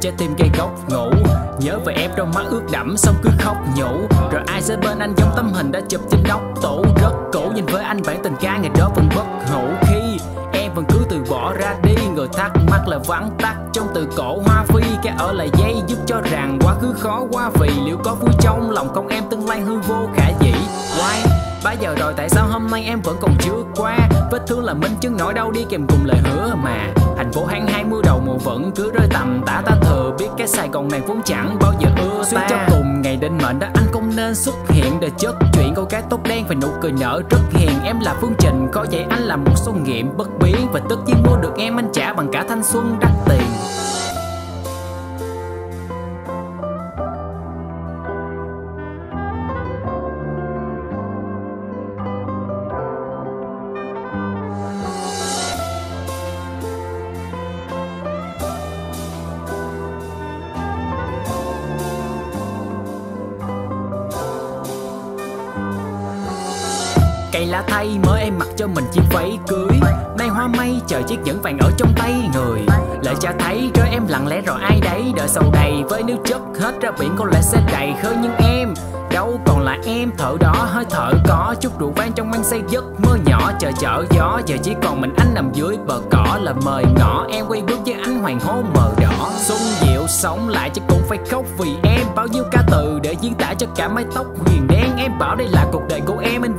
trái tim gây góc ngủ. Nhớ về em trong mắt ướt đẫm, xong cứ khóc nhủ. Rồi ai sẽ bên anh giống tấm hình đã chụp trên góc tủ. Rất cũ nhìn với anh bản tình ca, ngày đó vẫn bất hủ. Khi em vẫn cứ từ bỏ ra đi, Người thắc mắc là vắng tắt trong từ cổ hoa phi. Cái ở lại dây giúp cho rằng quá khứ khó qua Vì liệu có vui trong lòng không em tương lai hư vô khả dĩ. Why? Ba giờ rồi, tại sao hôm nay em vẫn còn chưa qua? Vết thương là minh chứng nỗi đau đi kèm cùng lời hứa mà. Thành phố tháng 20 đầu mùa vẫn cứ rơi tầm. Tả ta thừa Biết cái Sài Gòn này vốn chẳng bao giờ ưa Suy cho cùng. Ngày định mệnh đó anh không nên xuất hiện Để chất chuyện câu cá tóc đen. Và nụ cười nở rất hiền Em là phương trình. Có vậy anh là một số nghiệm bất biến Và tất nhiên mua được em anh trả bằng cả thanh xuân đắt tiền Cây lá thay mới em mặc cho mình chiếc váy cưới. Nay hoa mây chờ chiếc nhẫn vàng ở trong tay người. Lời cha thấy rơi em lặng lẽ rồi ai đấy. Đợi sầu đầy, với nếu chất hết ra biển có lẽ sẽ đầy khơi Nhưng em đâu còn là em. Thở đó, hơi thở có chút rượu vang trong mang say giấc mơ nhỏ. Chờ chở gió, giờ chỉ còn mình anh nằm dưới bờ cỏ. Là mời ngỏ, em quay bước với ánh hoàng hôn mờ đỏ. Xuân diệu sống lại chứ cũng phải khóc vì em. Bao nhiêu ca từ để diễn tả cho cả mái tóc huyền đen. Em bảo đây là cuộc đời của em, anh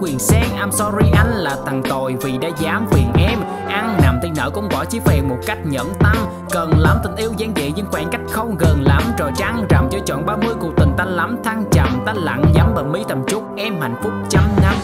quyền xen I'm sorry, anh là thằng tồi vì đã dám phiền em. Ăn nằm thì nợ cũng bỏ chỉ phèn một cách nhẫn tâm. Cần lắm tình yêu giản dị nhưng khoảng cách không gần lắm. Trò trăng rằm cho chọn 30 cuộc tình ta lắm thăng trầm, ta lặng dám bờ mí tầm chút. Em hạnh phúc trăm năm